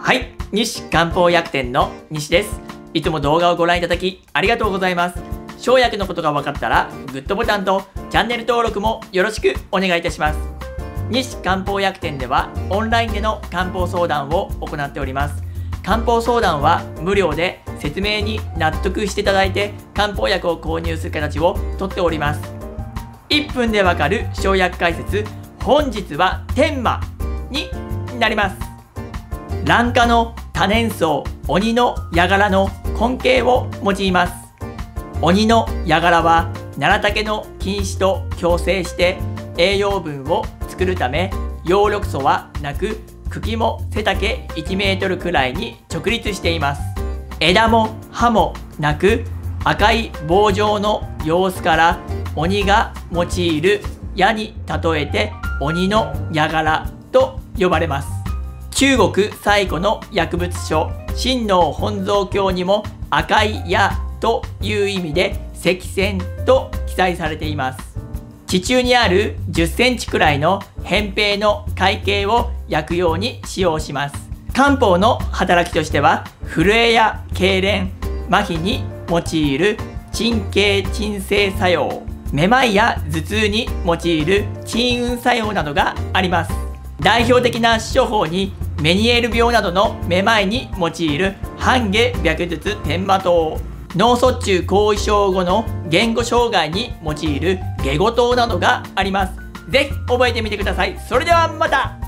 はい。西漢方薬店の西です。いつも動画をご覧いただきありがとうございます。生薬のことが分かったらグッドボタンとチャンネル登録もよろしくお願いいたします。西漢方薬店ではオンラインでの漢方相談を行っております。漢方相談は無料で説明に納得していただいて漢方薬を購入する形をとっております。1分でわかる生薬解説本日は天馬になります。卵化の多年草鬼の柄の根茎を用います。鬼の柄は奈良竹の菌糸と共生して栄養分を作るため葉緑素はなく茎も背丈1メートルくらいに直立しています。枝も葉もなく赤い棒状の様子から鬼が用いる矢に例えて鬼の柄と呼ばれます。中国最古の薬物書真の本草経にも赤い矢という意味で赤線と記載されています。地中にある10センチくらいの扁平の会計を焼くように使用します。漢方の働きとしては震えや痙攣麻痺に用いる鎮静鎮静作用めまいや頭痛に用いる鎮運作用などがあります。代表的な処方にメニエール病などのめまいに用いる半下白術天馬糖脳卒中後遺症後の言語障害に用いる下語糖などがあります。是非覚えてみてください。それではまた。